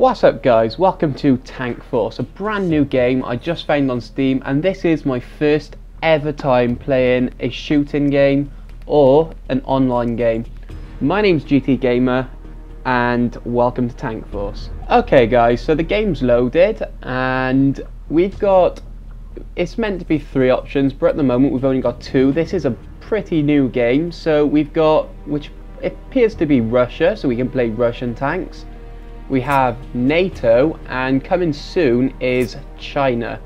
What's up guys, welcome to Tank Force, a brand new game I just found on Steam and this is my first ever time playing a shooting game or an online game. My name's GT Gamer and welcome to Tank Force. Okay guys, so the game's loaded and we've got, it's meant to be three options but at the moment we've only got two. This is a pretty new game so we've got, which appears to be Russia so we can play Russian tanks we have NATO, and coming soon is China.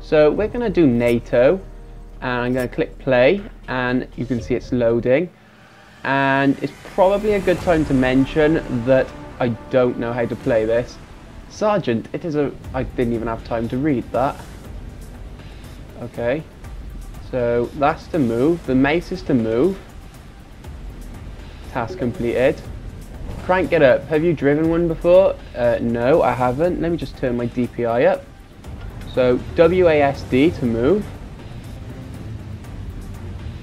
So we're going to do NATO, and I'm going to click play, and you can see it's loading. And it's probably a good time to mention that I don't know how to play this. Sergeant, it is a... I didn't even have time to read that. Okay. So that's to move. The mace is to move. Task completed. Crank it up. Have you driven one before? Uh, no, I haven't. Let me just turn my DPI up. So WASD to move.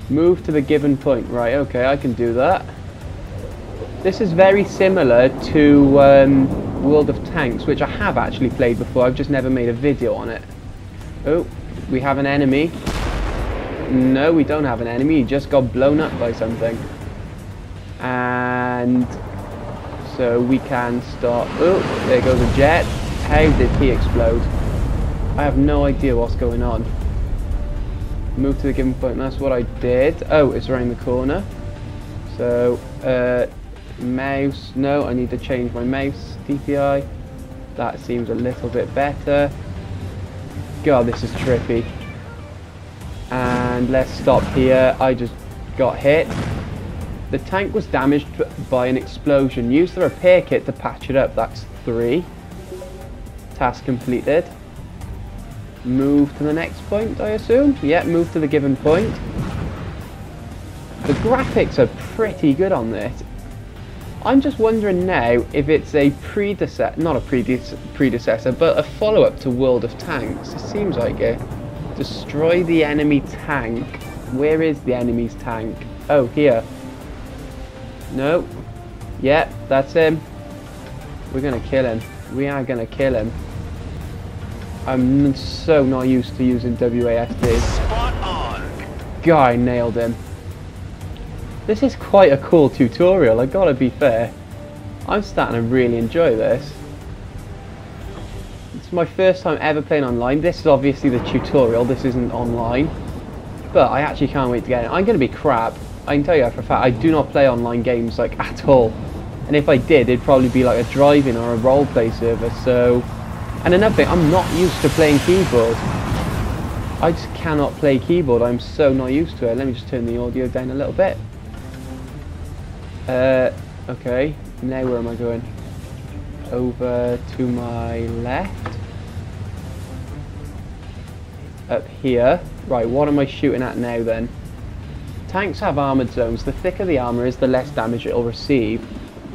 Move to the given point. Right, okay, I can do that. This is very similar to um, World of Tanks, which I have actually played before. I've just never made a video on it. Oh, we have an enemy. No, we don't have an enemy. He just got blown up by something. And so we can start oh there goes a jet. How did he explode? I have no idea what's going on. Move to the given point that's what I did. Oh it's around the corner. So uh, mouse no I need to change my mouse DPI that seems a little bit better. God this is trippy. And let's stop here. I just got hit the tank was damaged by an explosion. Use the repair kit to patch it up. That's three. Task completed. Move to the next point, I assume? Yeah, move to the given point. The graphics are pretty good on this. I'm just wondering now if it's a predecessor, not a predecessor, but a follow-up to World of Tanks. It seems like it. Destroy the enemy tank. Where is the enemy's tank? Oh, here. No. Yeah, that's him. We're gonna kill him. We are gonna kill him. I'm so not used to using WASD. Spot on. Guy nailed him. This is quite a cool tutorial, I gotta be fair. I'm starting to really enjoy this. It's my first time ever playing online. This is obviously the tutorial, this isn't online. But I actually can't wait to get it. I'm gonna be crap. I can tell you for a fact, I do not play online games like at all. And if I did, it'd probably be like a driving or a roleplay server. So, and another thing, I'm not used to playing keyboard. I just cannot play keyboard. I'm so not used to it. Let me just turn the audio down a little bit. Uh, okay. Now where am I going? Over to my left. Up here. Right, what am I shooting at now then? Tanks have armoured zones. The thicker the armour is, the less damage it'll receive.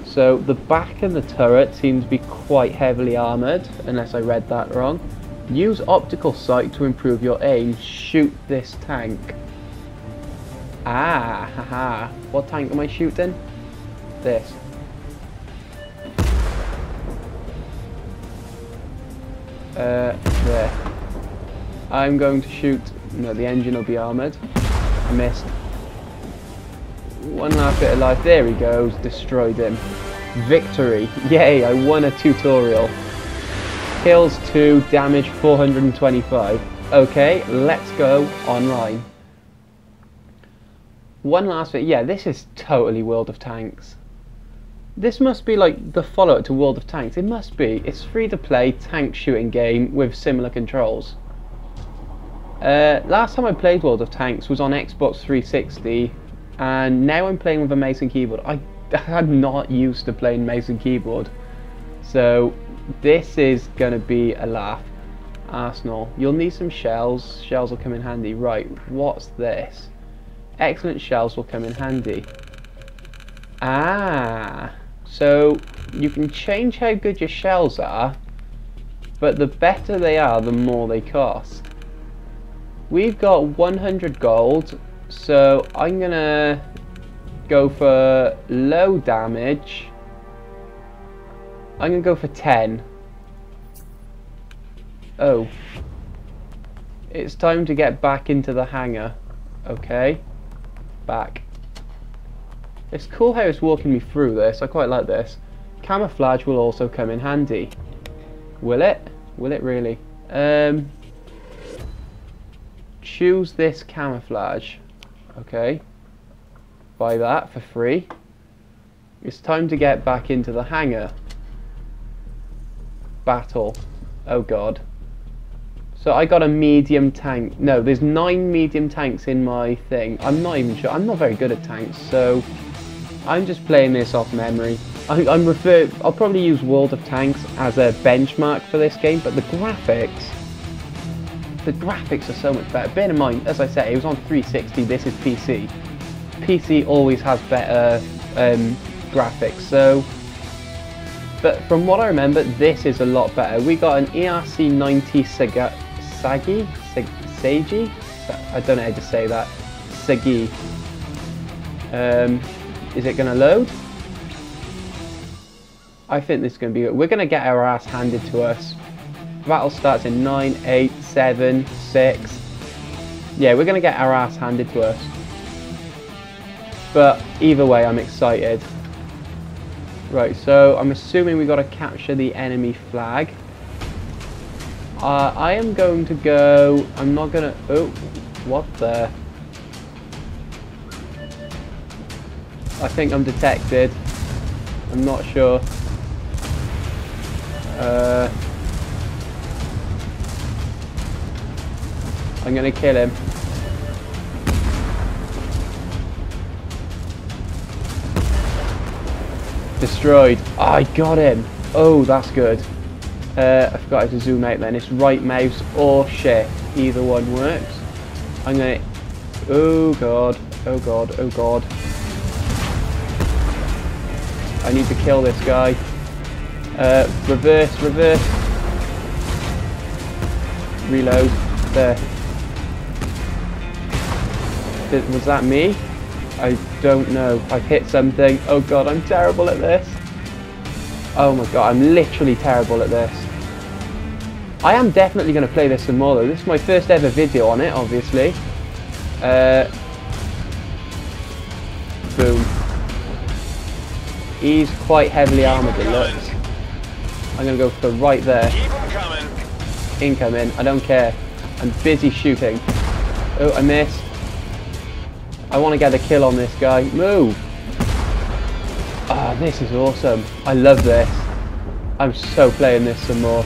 So the back of the turret seems to be quite heavily armoured, unless I read that wrong. Use optical sight to improve your aim. Shoot this tank. Ah, haha. What tank am I shooting? This. Uh, there. I'm going to shoot... No, the engine will be armoured. I missed. One last bit of life. There he goes. Destroyed him. Victory. Yay, I won a tutorial. Kills 2, damage 425. Okay, let's go online. One last bit. Yeah, this is totally World of Tanks. This must be like the follow-up to World of Tanks. It must be. It's free-to-play tank shooting game with similar controls. Uh, last time I played World of Tanks was on Xbox 360 and now I'm playing with a mouse and keyboard. I, I'm not used to playing mouse and keyboard. So this is going to be a laugh. Arsenal, you'll need some shells. Shells will come in handy. Right, what's this? Excellent shells will come in handy. Ah, so you can change how good your shells are, but the better they are, the more they cost. We've got 100 gold, so I'm gonna go for low damage. I'm gonna go for 10. Oh. It's time to get back into the hangar. Okay. Back. It's cool how it's walking me through this. I quite like this. Camouflage will also come in handy. Will it? Will it really? Um, choose this camouflage. Okay. Buy that for free. It's time to get back into the hangar. Battle. Oh god. So I got a medium tank. No, there's nine medium tanks in my thing. I'm not even sure. I'm not very good at tanks, so I'm just playing this off memory. I, I'm refer. I'll probably use World of Tanks as a benchmark for this game, but the graphics, the graphics are so much better. Bear in mind, as I said, it was on 360. This is PC. PC always has better um, graphics. So, but from what I remember, this is a lot better. We got an ERC 90 Saga, Sagi, Sagi, I don't know how to say that. Sagi. Um, is it going to load? I think this is going to be good. We're going to get our ass handed to us. Battle starts in 9, 8, 7, 6. Yeah, we're going to get our ass handed to us. But either way, I'm excited. Right, so I'm assuming we got to capture the enemy flag. Uh, I am going to go... I'm not going to... Oh, what the... I think I'm detected. I'm not sure. Uh, I'm gonna kill him. Destroyed. I got him. Oh, that's good. Uh, I forgot to zoom out then. It's right mouse or shift. Either one works. I'm gonna... Oh god. Oh god. Oh god. I need to kill this guy. Uh, reverse, reverse. Reload. There. Did, was that me? I don't know. I've hit something. Oh god, I'm terrible at this. Oh my god, I'm literally terrible at this. I am definitely going to play this some more though. This is my first ever video on it, obviously. Uh, boom. He's quite heavily armoured, it looks. I'm going to go for right there. Incoming. I don't care. I'm busy shooting. Oh, I missed. I want to get a kill on this guy. Move! Ah, this is awesome. I love this. I'm so playing this some more.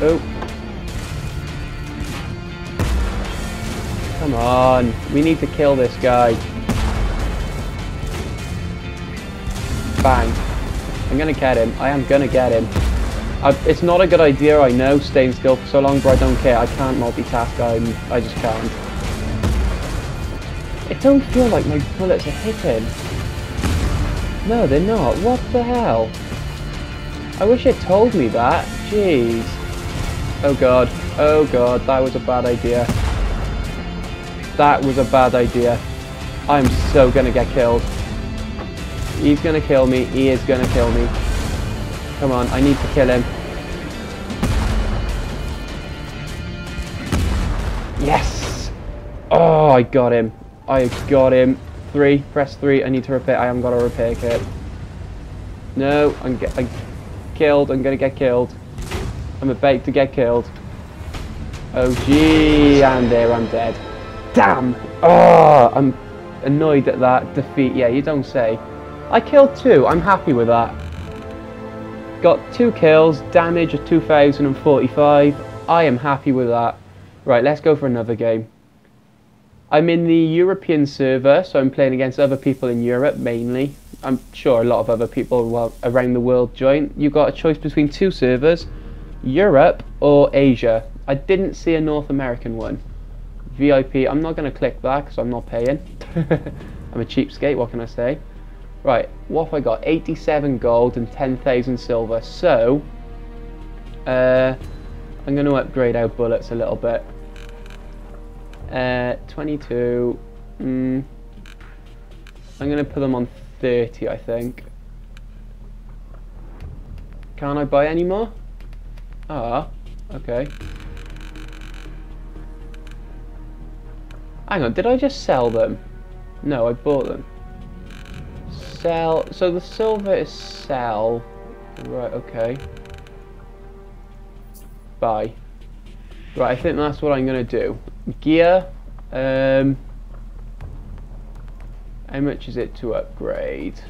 Oh. Come on. We need to kill this guy. Bang. I'm going to get him. I am going to get him. I, it's not a good idea, I know, staying still for so long, but I don't care. I can't multitask. I'm, I just can't. Don't feel like my bullets are hitting. No, they're not. What the hell? I wish it told me that. Jeez. Oh god. Oh god, that was a bad idea. That was a bad idea. I'm so gonna get killed. He's gonna kill me. He is gonna kill me. Come on, I need to kill him. Yes! Oh, I got him. I got him. Three, press three. I need to repair. I haven't got a repair kit. No, I'm get I'm killed. I'm gonna get killed. I'm about to get killed. Oh gee, and there I'm dead. Damn! Oh, I'm annoyed at that defeat. Yeah, you don't say. I killed two. I'm happy with that. Got two kills, damage of 2045. I am happy with that. Right, let's go for another game. I'm in the European server, so I'm playing against other people in Europe mainly. I'm sure a lot of other people around the world join. You've got a choice between two servers, Europe or Asia. I didn't see a North American one. VIP, I'm not going to click that because I'm not paying. I'm a cheapskate, what can I say? Right, what have I got? 87 gold and 10,000 silver. So, uh, I'm going to upgrade our bullets a little bit. Uh, 22. Mm, I'm going to put them on 30, I think. Can't I buy any more? Ah, Okay. Hang on, did I just sell them? No, I bought them. Sell. So the silver is sell. Right, okay. Buy. Right, I think that's what I'm going to do. Gear. Um, how much is it to upgrade?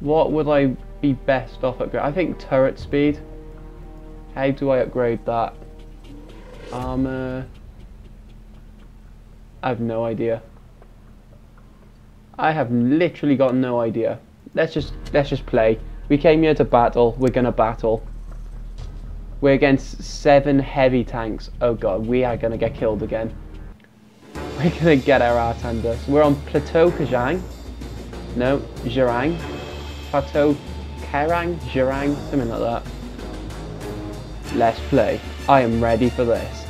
What would I be best off upgrade? I think turret speed. How do I upgrade that? Armor. I have no idea. I have literally got no idea. Let's just let's just play. We came here to battle. We're gonna battle. We're against seven heavy tanks. Oh god, we are gonna get killed again. We're gonna get our under us. We're on Plateau Kajang. No, Zhirang. Plateau Kerang, Zhirang, something like that. Let's play. I am ready for this.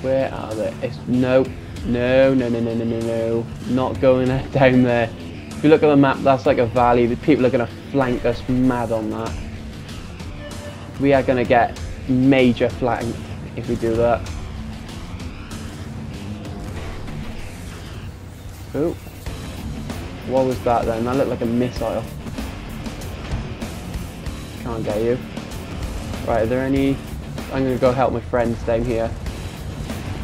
Where are they? It's no, no, no, no, no, no, no, no. Not going down there. If you look at the map, that's like a valley. The people are going to flank us mad on that. We are going to get major flanked if we do that. Oh. What was that then? That looked like a missile. Can't get you. Right, are there any... I'm going to go help my friends down here.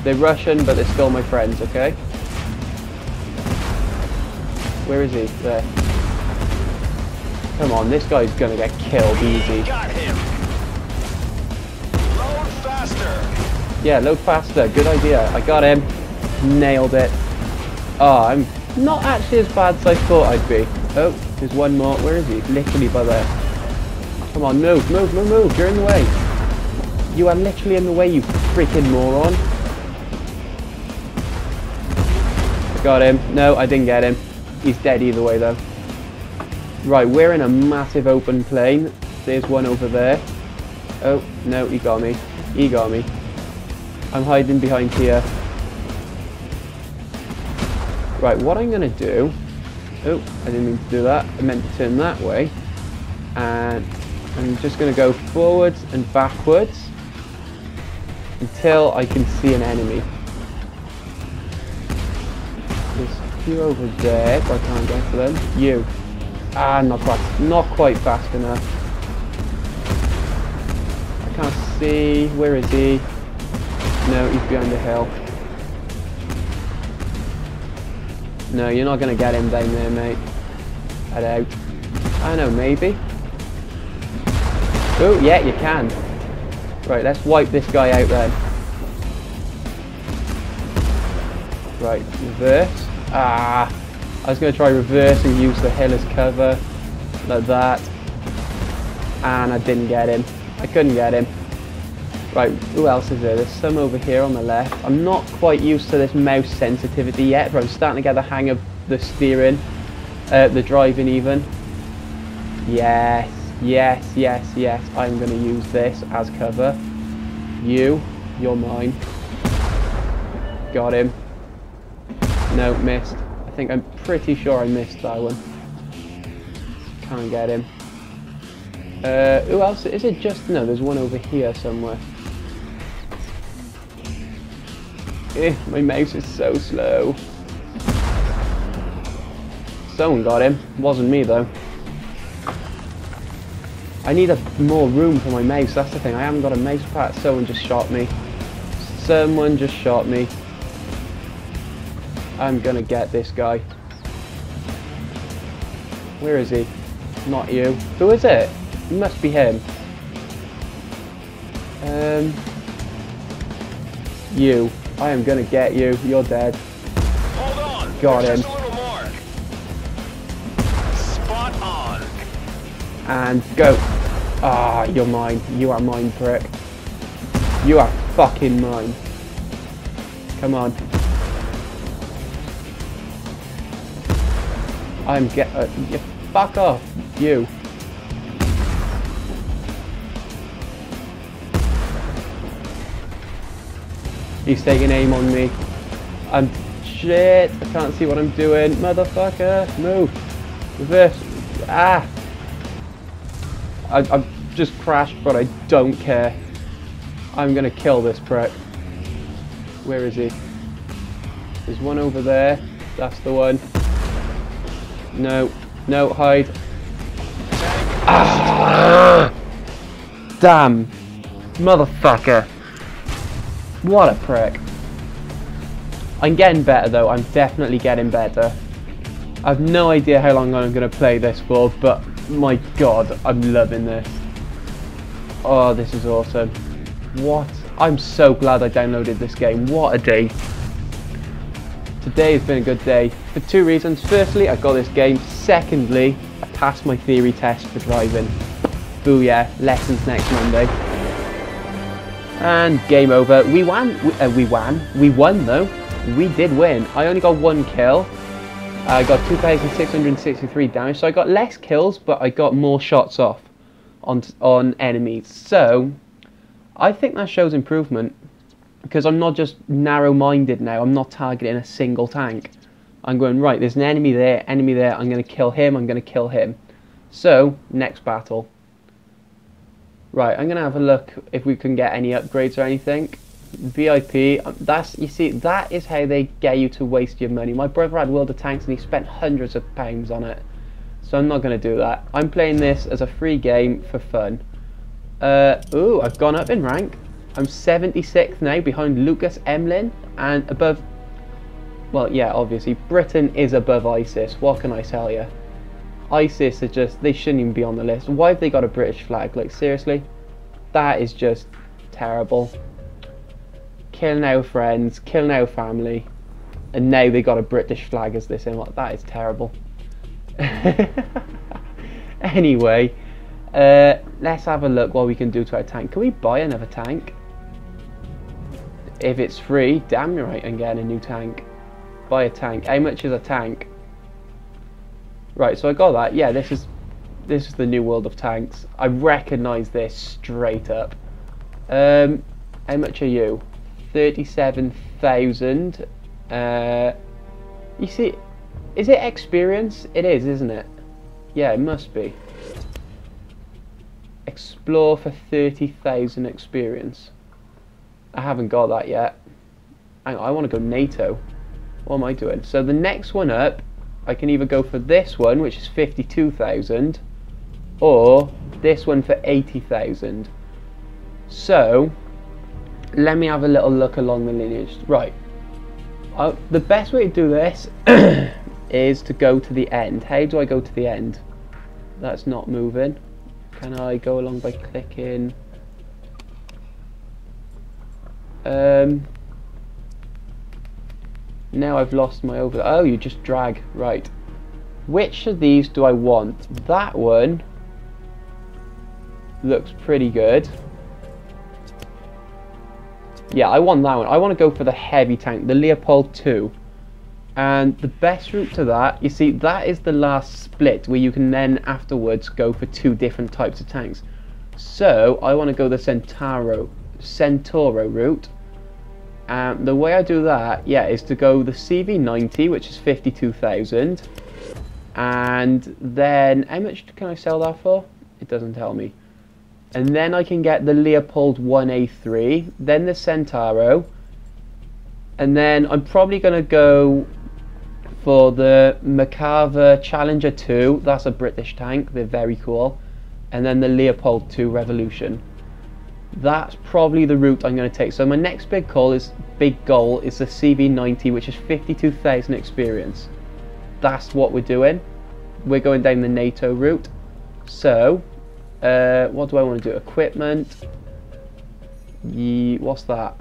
They're Russian, but they're still my friends, okay? Where is he? There. Come on, this guy's going to get killed easy. Yeah, load faster. Good idea. I got him. Nailed it. Oh, I'm not actually as bad as I thought I'd be. Oh, there's one more. Where is he? Literally by there. Come on, move, move, move, move. You're in the way. You are literally in the way, you freaking moron. Got him. No, I didn't get him. He's dead either way, though. Right, we're in a massive open plain. There's one over there. Oh, no, he got me. He got me. I'm hiding behind here. Right, what I'm going to do... Oh, I didn't mean to do that. I meant to turn that way. And I'm just going to go forwards and backwards until I can see an enemy. There's a few over there, but I can't get to them. You. Ah, not quite, not quite fast enough. I can't see. Where is he? No, he's behind the hill. No, you're not going to get him down there, mate. Head out. I know, maybe. Oh, yeah, you can. Right, let's wipe this guy out then. Right, reverse. Ah, I was going to try reverse and use the hill as cover, like that. And I didn't get him. I couldn't get him. Right, who else is there? There's some over here on the left. I'm not quite used to this mouse sensitivity yet, but I'm starting to get the hang of the steering, uh, the driving even. Yes, yes, yes, yes. I'm going to use this as cover. You, you're mine. Got him. No, missed. I think I'm pretty sure I missed that one. Can't get him. Uh, who else? Is it just... No, there's one over here somewhere. Eh, my mouse is so slow. Someone got him. Wasn't me though. I need a more room for my mouse, that's the thing. I haven't got a mouse pad. Someone just shot me. Someone just shot me. I'm gonna get this guy. Where is he? Not you. Who is it? It must be him. Um, you. I am gonna get you. You're dead. Hold on. Got There's him. Just a little more. Spot on. And go. Ah, you're mine. You are mine, prick. You are fucking mine. Come on. I'm get. Uh, you fuck off, you. He's taking aim on me. I'm shit. I can't see what I'm doing. Motherfucker, move. Reverse. Ah. I, I'm just crashed, but I don't care. I'm gonna kill this prick. Where is he? There's one over there. That's the one. No, no, hide. Ah! Damn. Motherfucker. What a prick. I'm getting better though, I'm definitely getting better. I've no idea how long I'm going to play this for, but my god, I'm loving this. Oh, this is awesome. What? I'm so glad I downloaded this game. What a day. Today has been a good day for two reasons. Firstly, I got this game. Secondly, I passed my theory test for driving. Booyah, lessons next Monday. And game over. We won. We, uh, we won. We won though. We did win. I only got one kill. I got 2,663 damage, so I got less kills, but I got more shots off on on enemies. So I think that shows improvement because I'm not just narrow-minded now. I'm not targeting a single tank. I'm going right. There's an enemy there, enemy there. I'm going to kill him. I'm going to kill him. So next battle. Right, I'm to have a look if we can get any upgrades or anything. VIP, um, that's, you see, that is how they get you to waste your money. My brother had World of Tanks and he spent hundreds of pounds on it. So I'm not to do that. I'm playing this as a free game for fun. Uh, ooh, I've gone up in rank. I'm 76th now behind Lucas Emlyn and above, well, yeah, obviously, Britain is above ISIS. What can I tell you? ISIS are just, they shouldn't even be on the list. Why have they got a British flag? Like, seriously? That is just terrible. Killing our friends, killing our family. And now they got a British flag as this in. That is terrible. anyway, uh, let's have a look what we can do to our tank. Can we buy another tank? If it's free, damn right I'm getting a new tank. Buy a tank. How much is a tank? Right, so I got that. Yeah, this is this is the new world of tanks. I recognise this straight up. Um, how much are you? Thirty-seven thousand. Uh, you see, is it experience? It is, isn't it? Yeah, it must be. Explore for thirty thousand experience. I haven't got that yet. Hang on, I want to go NATO. What am I doing? So the next one up I can either go for this one, which is 52,000, or this one for 80,000. So, let me have a little look along the lineage. Right, uh, the best way to do this is to go to the end. How do I go to the end? That's not moving. Can I go along by clicking? Um, now I've lost my over. Oh, you just drag. Right. Which of these do I want? That one looks pretty good. Yeah, I want that one. I want to go for the heavy tank, the Leopold 2. And the best route to that, you see, that is the last split where you can then afterwards go for two different types of tanks. So, I want to go the Centauro, Centauro route um, the way I do that, yeah, is to go the CV90, which is 52,000. And then, how much can I sell that for? It doesn't tell me. And then I can get the Leopold 1A3, then the Centauro. And then I'm probably going to go for the Merkava Challenger 2. That's a British tank. They're very cool. And then the Leopold 2 Revolution that's probably the route I'm going to take. So my next big call is big goal is the CV90, which is 52,000 experience. That's what we're doing. We're going down the NATO route. So, uh, what do I want to do? Equipment. Ye, what's that?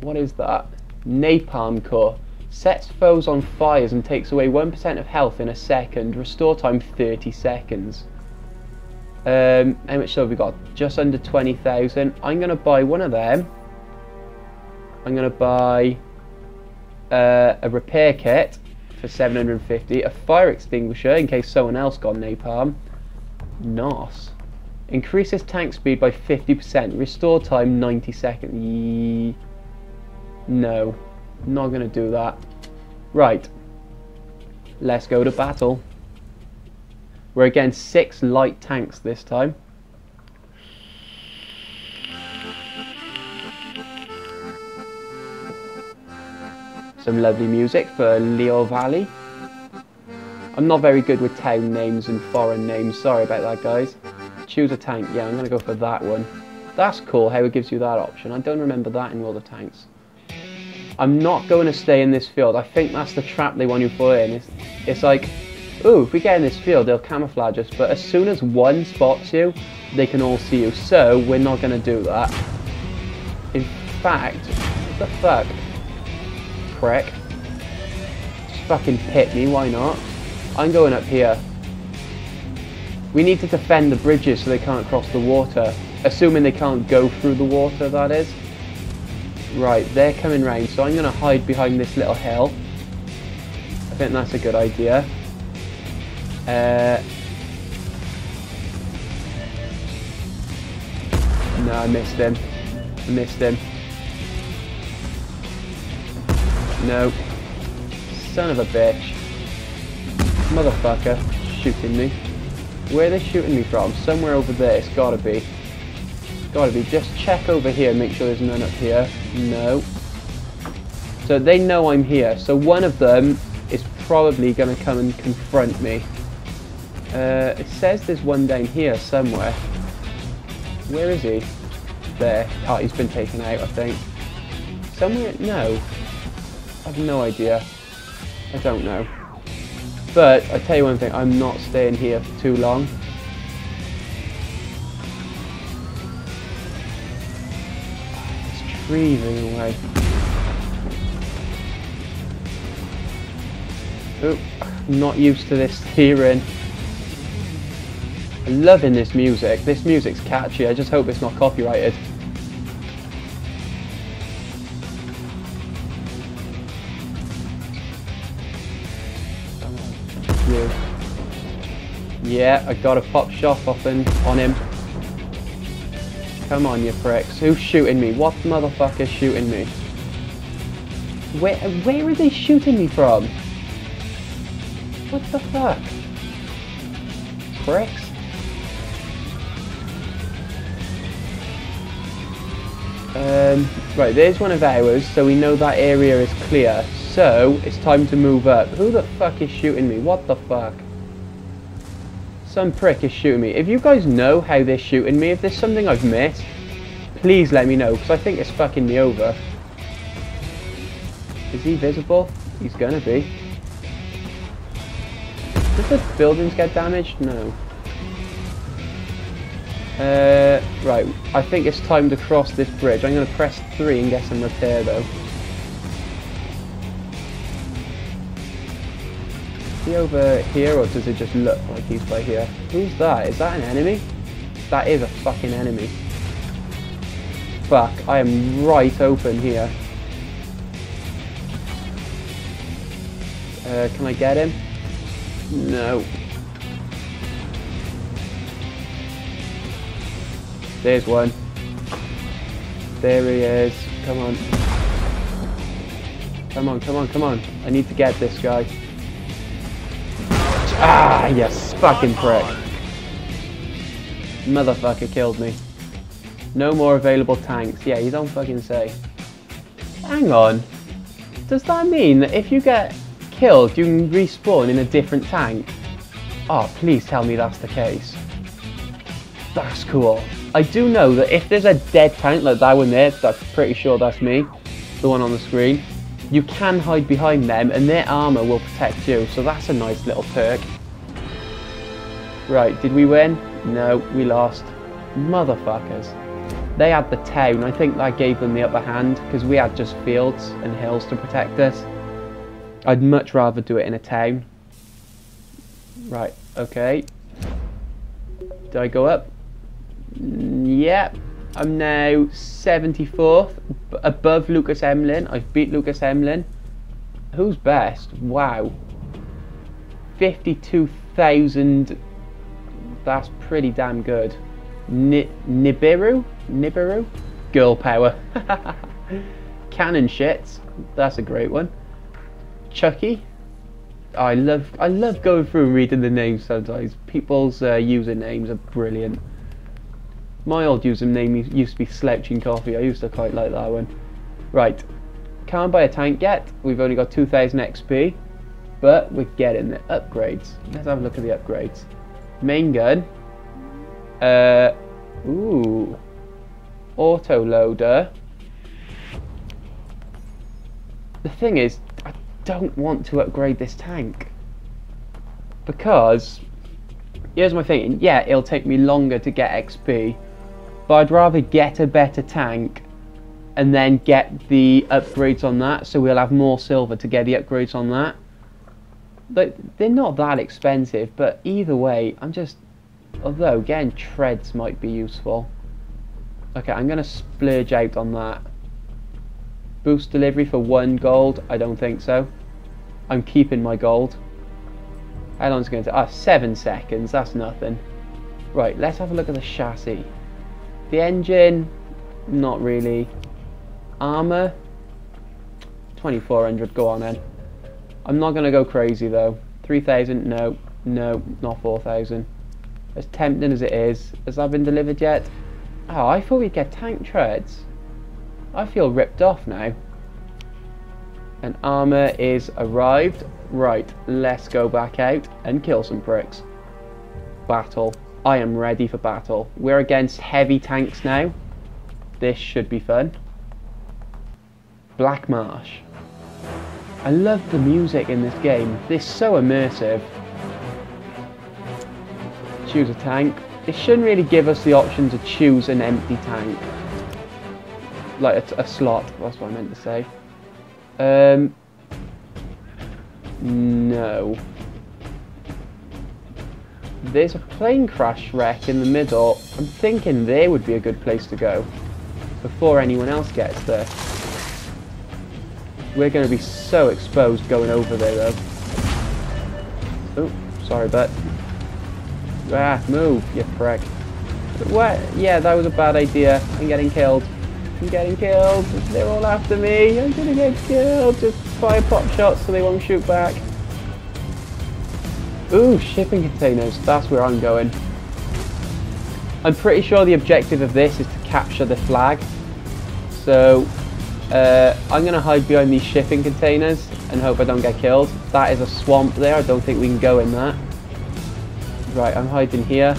What is that? Napalm core. Sets foes on fires and takes away 1% of health in a second. Restore time 30 seconds. Um, how much have we got? Just under 20,000. I'm going to buy one of them. I'm going to buy uh, a repair kit for 750. A fire extinguisher in case someone else got napalm. NOS. Increases tank speed by 50%. Restore time 90 seconds. Yee. No. Not going to do that. Right. Let's go to battle. We're against six light tanks this time. Some lovely music for Leo Valley. I'm not very good with town names and foreign names, sorry about that guys. Choose a tank, yeah I'm going to go for that one. That's cool how it gives you that option, I don't remember that in World of Tanks. I'm not going to stay in this field, I think that's the trap they want you to put in. It's, it's like, ooh, if we get in this field they'll camouflage us, but as soon as one spots you, they can all see you, so we're not going to do that. In fact, what the fuck? Prick. Just fucking hit me, why not? I'm going up here. We need to defend the bridges so they can't cross the water. Assuming they can't go through the water, that is. Right, they're coming round, so I'm going to hide behind this little hill. I think that's a good idea. Uh, no, I missed him. I missed him. No. Son of a bitch. Motherfucker. Shooting me. Where are they shooting me from? Somewhere over there. It's gotta be. Gotta be. Just check over here. Make sure there's none up here. No. So they know I'm here. So one of them is probably to come and confront me. Uh, it says there's one down here somewhere. Where is he? There. Oh, he's been taken out, I think. Somewhere? No. I have no idea. I don't know. But I tell you one thing, I'm not staying here for too long. It's treasing away. Oh, not used to this steering. Loving this music. This music's catchy. I just hope it's not copyrighted. Yeah, I got a pop shot off him, on him. Come on, you pricks. Who's shooting me? What motherfucker's shooting me? Where, where are they shooting me from? What the fuck? Pricks? Um, right, there's one of ours, so we know that area is clear. So, it's time to move up. Who the fuck is shooting me? What the fuck? Some prick is shooting me. If you guys know how they're shooting me, if there's something I've missed, please let me know, because I think it's fucking me over. Is he visible? He's gonna be. Did the buildings get damaged? No. Uh, right, I think it's time to cross this bridge. I'm going to press 3 and get some repair though. Is he over here or does it just look like he's by here? Who's that? Is that an enemy? That is a fucking enemy. Fuck, I am right open here. Uh, can I get him? No. There's one. There he is. Come on. Come on, come on, come on. I need to get this guy. Ah, yes, fucking prick. Motherfucker killed me. No more available tanks. Yeah, you don't fucking say. Hang on. Does that mean that if you get killed, you can respawn in a different tank? Oh, please tell me that's the case. That's cool. I do know that if there's a dead tank like that one there, that's pretty sure that's me, the one on the screen, you can hide behind them and their armour will protect you, so that's a nice little perk. Right, did we win? No, we lost. Motherfuckers. They had the town, I think that gave them the upper hand, because we had just fields and hills to protect us. I'd much rather do it in a town. Right, okay. Do I go up? Yep, I'm now 74th, above Lucas Emlyn. I've beat Lucas Emlyn. Who's best? Wow. 52,000. That's pretty damn good. Ni Nibiru? Nibiru? Girl power. Cannon shits. That's a great one. Chucky. I love I love going through and reading the names sometimes. People's uh, usernames are brilliant. My old username used to be Slouching Coffee. I used to quite like that one. Right, can't buy a tank yet. We've only got 2,000 XP, but we're getting the upgrades. Let's have a look at the upgrades. Main gun. Uh, ooh. Auto loader. The thing is, I don't want to upgrade this tank because here's my thing Yeah, it'll take me longer to get XP, but I'd rather get a better tank and then get the upgrades on that. So we'll have more silver to get the upgrades on that. But they're not that expensive but either way I'm just although getting treads might be useful. Okay I'm gonna splurge out on that. Boost delivery for one gold? I don't think so. I'm keeping my gold. How long's it going to ah seven seconds. That's nothing. Right let's have a look at the chassis the engine not really Armor, 2400, go on then. I'm not going to go crazy though. 3000, no, no, not 4000. As tempting as it is, has that been delivered yet? Oh, I thought we'd get tank treads. I feel ripped off now. And armor is arrived. Right, let's go back out and kill some pricks. Battle. I am ready for battle. We're against heavy tanks now. This should be fun. Black Marsh. I love the music in this game. It's so immersive. Choose a tank. It shouldn't really give us the option to choose an empty tank. Like a, a slot, that's what I meant to say. Um, no. There's a plane crash wreck in the middle. I'm thinking there would be a good place to go before anyone else gets there. We're going to be so exposed going over there, though. Oh, sorry, but Ah, move, you prick. What? Yeah, that was a bad idea. I'm getting killed. I'm getting killed. They're all after me. I'm gonna get killed. Just fire pop shots so they won't shoot back. Ooh, shipping containers. That's where I'm going. I'm pretty sure the objective of this is to capture the flag. So uh, I'm going to hide behind these shipping containers and hope I don't get killed. That is a swamp there. I don't think we can go in that. Right, I'm hiding here.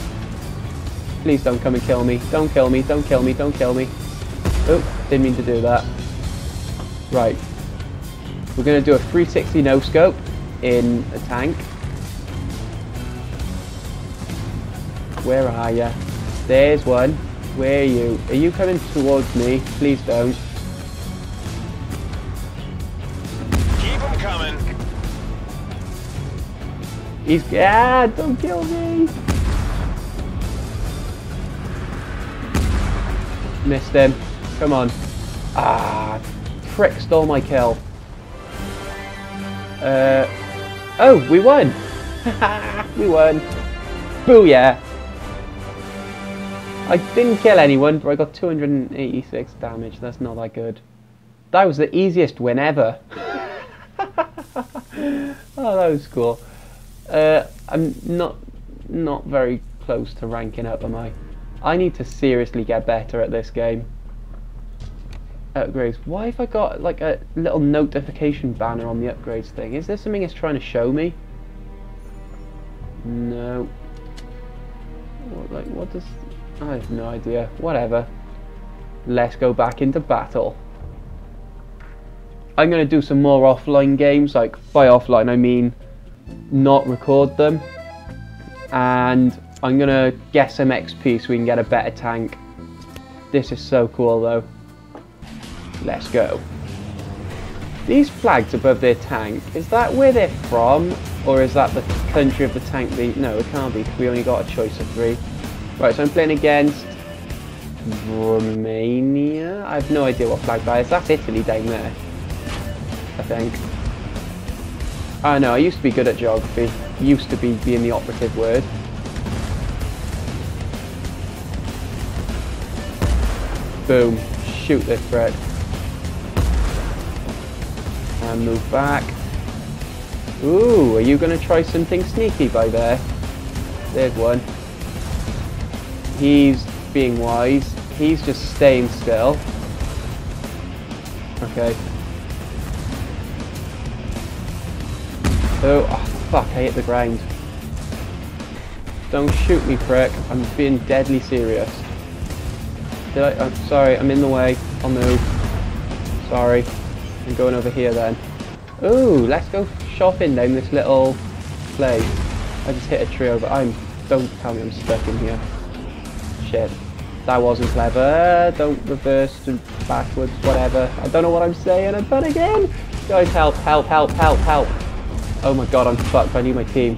Please don't come and kill me. Don't kill me. Don't kill me. Don't kill me. Oh, didn't mean to do that. Right. We're going to do a 360 no scope in a tank. Where are you? There's one. Where are you? Are you coming towards me? Please don't. Keep them coming. He's ah, don't kill me. Missed him. Come on. Ah, prick stole my kill. Uh, oh, we won. we won. Booyah. I didn't kill anyone, but I got 286 damage. That's not that good. That was the easiest win ever. oh, that was cool. Uh, I'm not not very close to ranking up, am I? I need to seriously get better at this game. Upgrades. Why have I got like a little notification banner on the upgrades thing? Is there something it's trying to show me? No. What, like, what does... I have no idea. Whatever. Let's go back into battle. I'm going to do some more offline games. Like, by offline I mean not record them and I'm gonna get some XP so we can get a better tank. This is so cool though. Let's go. These flags above their tank, is that where they're from? Or is that the country of the tank? No, it can't be we only got a choice of three. Right, so I'm playing against Romania? I have no idea what flag that is. That's Italy down there, I think. I know, I used to be good at geography. Used to be being the operative word. Boom. Shoot this thread. And move back. Ooh, are you going to try something sneaky by there? There's one. He's being wise. He's just staying still. Okay. Oh, oh, fuck, I hit the ground. Don't shoot me, prick. I'm being deadly serious. Did I? I'm sorry, I'm in the way. I'll move. Sorry. I'm going over here then. Ooh, let's go shopping down this little place. I just hit a tree over. I'm. Don't tell me I'm stuck in here. Shit. That wasn't clever. Don't reverse to backwards, whatever. I don't know what I'm saying. I'm done again. Guys, help, help, help, help, help. Oh my god, I'm fucked. I need my team.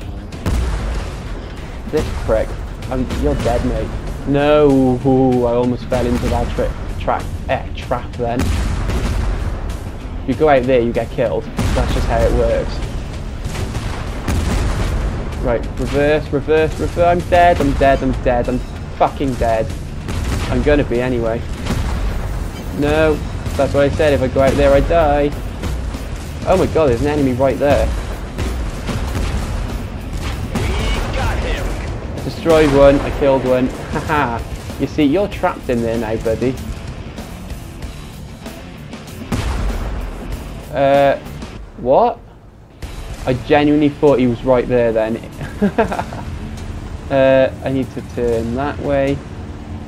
This prick. I'm, you're dead, mate. No, I almost fell into that tra trap, eh, trap then. If you go out there, you get killed. That's just how it works. Right, reverse, reverse, reverse. I'm dead, I'm dead, I'm dead, I'm fucking dead. I'm gonna be anyway. No, that's what I said, if I go out there I die. Oh my god, there's an enemy right there. Destroyed one, I killed one. Haha. you see, you're trapped in there now, buddy. Uh, what? I genuinely thought he was right there then. uh, I need to turn that way.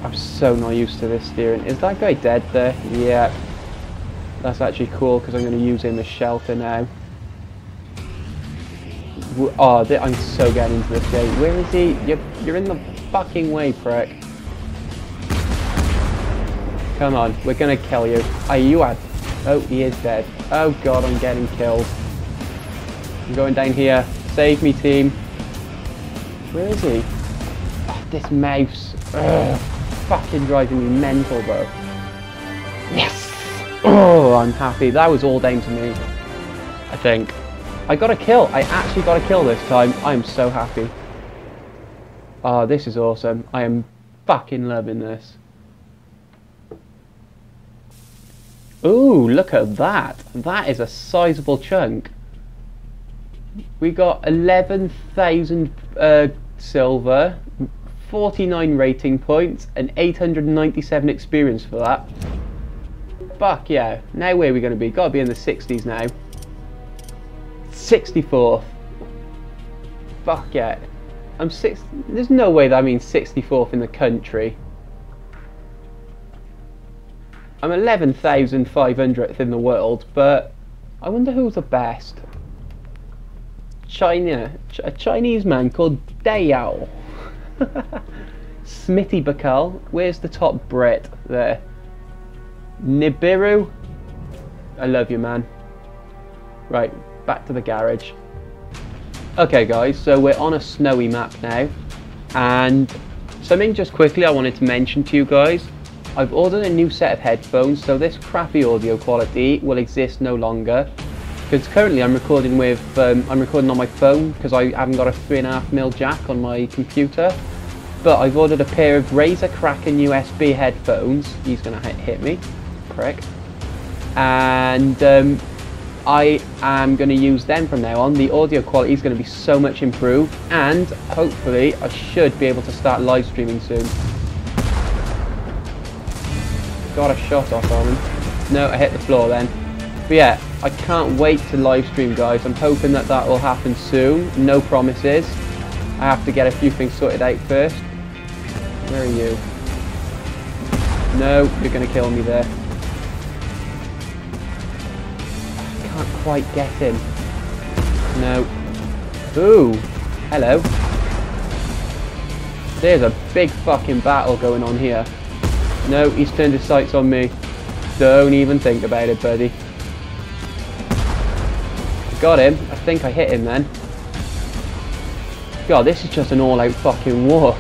I'm so not used to this steering. Is that guy dead there? Yeah. That's actually cool because I'm going to use him as shelter now. Oh, I'm so getting into this game. Where is he? You're, you're in the fucking way, prick. Come on, we're going to kill you. Are you at? Oh, he is dead. Oh god, I'm getting killed. I'm going down here. Save me, team. Where is he? Oh, this mouse. Ugh, fucking driving me mental, bro. Yes! Oh, I'm happy. That was all down to me. I think. I got a kill. I actually got a kill this time. I'm so happy. Oh, this is awesome. I am fucking loving this. Ooh, look at that. That is a sizable chunk. We got 11,000 uh, silver, 49 rating points, and 897 experience for that. Fuck yeah. Now where are we going to be? Got to be in the 60s now. 64th. Fuck yeah. I'm six. There's no way that I mean 64th in the country. I'm 11,500th in the world, but I wonder who's the best. China, a Chinese man called Dayao. Smithy Bakal. Where's the top Brit there? Nibiru. I love you, man. Right, back to the garage. Okay, guys, so we're on a snowy map now, and something just quickly I wanted to mention to you guys. I've ordered a new set of headphones, so this crappy audio quality will exist no longer. Because currently I'm recording with, um, I'm recording on my phone because I haven't got a three and a half mil jack on my computer. But I've ordered a pair of Razer Kraken USB headphones. He's going to hit me, prick. And um, I am going to use them from now on. The audio quality is going to be so much improved. And hopefully I should be able to start live streaming soon. Got a shot off on him. No, I hit the floor then. But yeah, I can't wait to live stream, guys. I'm hoping that that will happen soon. No promises. I have to get a few things sorted out first. Where are you? No, you're going to kill me there. I can't quite get him. No. Ooh. Hello. There's a big fucking battle going on here. No, he's turned his sights on me. Don't even think about it, buddy. Got him. I think I hit him then. God, this is just an all-out fucking war.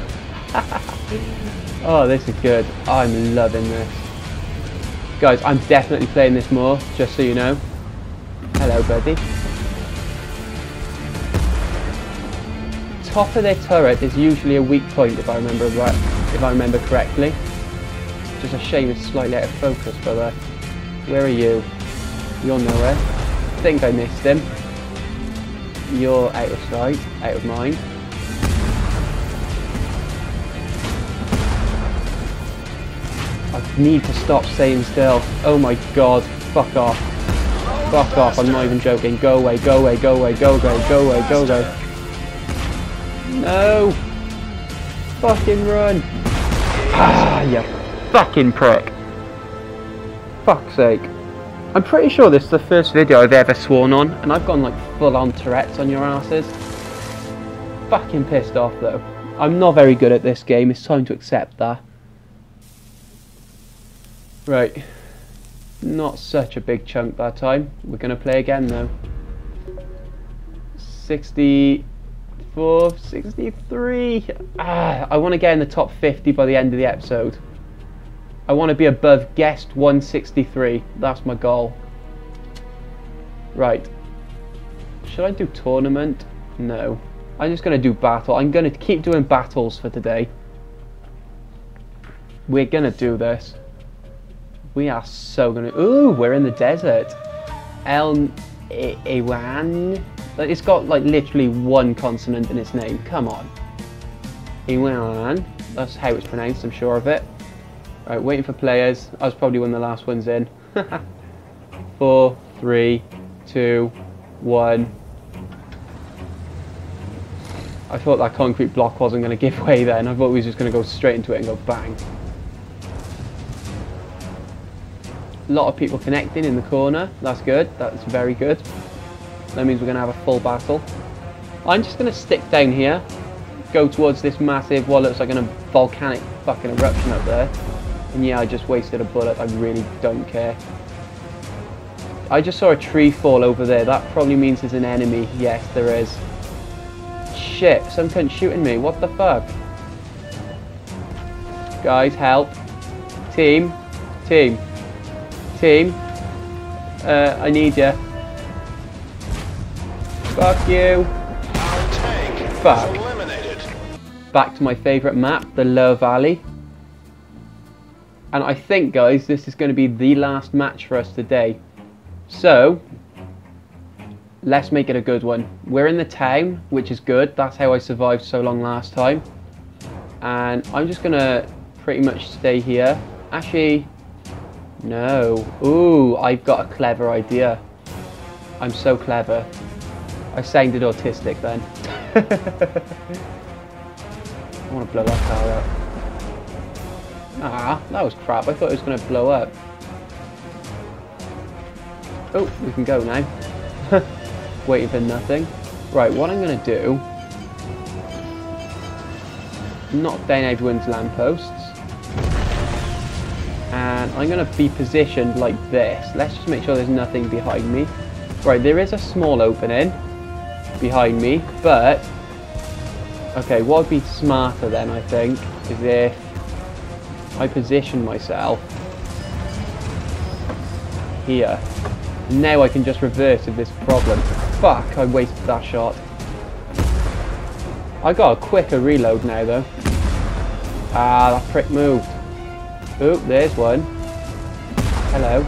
oh, this is good. I'm loving this. Guys, I'm definitely playing this more, just so you know. Hello, buddy. Top of their turret is usually a weak point, if I remember right, if I remember correctly. Just a shame it's slightly out of focus, brother. Where are you? You're nowhere. Think I missed him. You're out of sight, out of mind. I need to stop staying still. Oh my god, fuck off. Fuck off, I'm not even joking. Go away, go away, go away, go away, go away, go away. No! Fucking run! Ah, you fucking prick. Fuck's sake. I'm pretty sure this is the first video I've ever sworn on, and I've gone like full on Tourette's on your asses. Fucking pissed off though. I'm not very good at this game, it's time to accept that. Right. Not such a big chunk that time. We're going to play again though. 64, 63. Ah, I want to get in the top 50 by the end of the episode. I want to be above guest 163. That's my goal. Right. Should I do tournament? No. I'm just going to do battle. I'm going to keep doing battles for today. We're going to do this. We are so gonna. Ooh, we're in the desert. El Iwan. It's got like literally one consonant in its name. Come on. Iwan. That's how it's pronounced. I'm sure of it. Right, waiting for players. I was probably one of the last ones in. Four, three, two, one. I thought that concrete block wasn't going to give way then. I thought we was just going to go straight into it and go bang. A lot of people connecting in the corner. That's good. That's very good. That means we're going to have a full battle. I'm just going to stick down here. Go towards this massive, what looks like a volcanic fucking eruption up there. And yeah, I just wasted a bullet. I really don't care. I just saw a tree fall over there. That probably means there's an enemy. Yes, there is. Shit, some cunt shooting me. What the fuck? Guys, help. Team. Team. Team, uh, I need you. Fuck you. Fuck. Back to my favourite map, the Lower Valley. And I think, guys, this is going to be the last match for us today. So, let's make it a good one. We're in the town, which is good. That's how I survived so long last time. And I'm just going to pretty much stay here. Actually, no. Ooh, I've got a clever idea. I'm so clever. I sounded autistic then. I want to blow that car up. Ah, that was crap. I thought it was going to blow up. Oh, we can go now. Waiting for nothing. Right, what I'm going to do... Knock down everyone's lampposts and I'm going to be positioned like this. Let's just make sure there's nothing behind me. Right, there is a small opening behind me, but okay, what would be smarter then, I think, is if I position myself here. Now I can just reverse of this problem. Fuck, I wasted that shot. I got a quicker reload now though. Ah, that prick moved. Oh, there's one. Hello.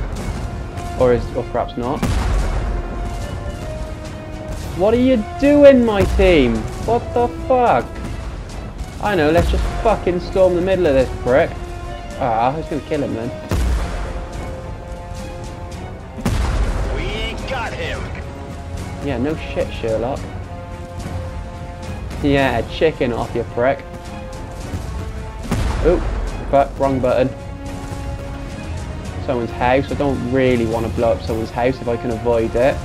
Or is, or perhaps not. What are you doing, my team? What the fuck? I know, let's just fucking storm the middle of this prick. Ah, I was gonna kill him then. We got him. Yeah, no shit, Sherlock. Yeah, chicken off your prick. Oh, fuck, wrong button someone's house. I don't really want to blow up someone's house if I can avoid it.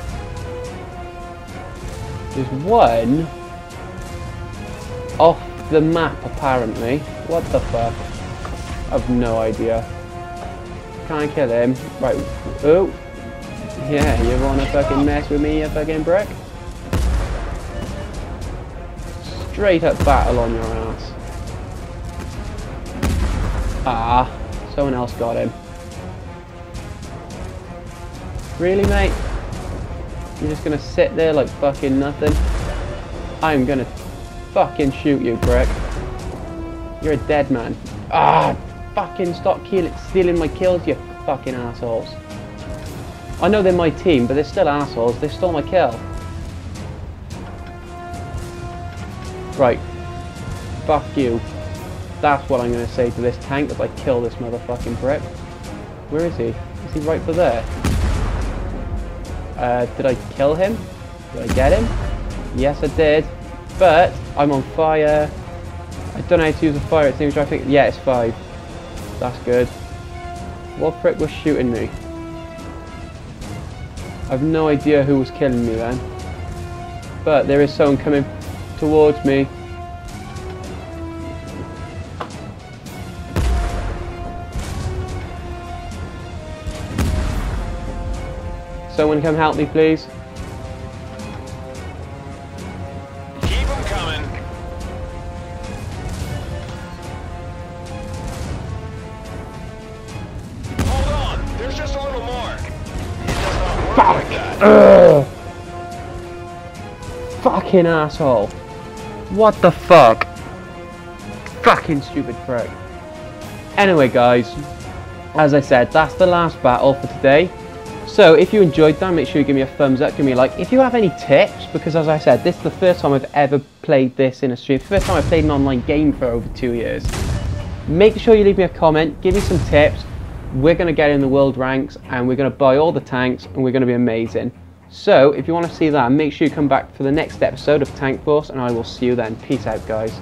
There's one off the map apparently. What the fuck? I've no idea. Can't kill him. Right. Oh. Yeah, you wanna fucking mess with me, you fucking brick? Straight up battle on your ass. Ah, someone else got him. Really, mate? You're just gonna sit there like fucking nothing? I'm gonna fucking shoot you, prick. You're a dead man. Ah, fucking stop stealing my kills, you fucking assholes. I know they're my team, but they're still assholes. They stole my kill. Right. Fuck you. That's what I'm going to say to this tank if I kill this motherfucking prick. Where is he? Is he right for there? Uh, did I kill him? Did I get him? Yes, I did. But I'm on fire. I don't know how to use a fire extinguisher. I think, yeah, it's five. That's good. What prick was shooting me? I've no idea who was killing me then. But there is someone coming towards me. Someone come help me please. Ugh. Fucking asshole. What the fuck? Fucking stupid prick. Anyway guys, as I said, that's the last battle for today. So if you enjoyed that, make sure you give me a thumbs up, give me a like. If you have any tips, because as I said, this is the first time I've ever played this in a stream, first time I've played an online game for over two years. Make sure you leave me a comment, give me some tips. We're going to get in the world ranks and we're going to buy all the tanks and we're going to be amazing. So if you want to see that, make sure you come back for the next episode of Tank Force and I will see you then. Peace out guys.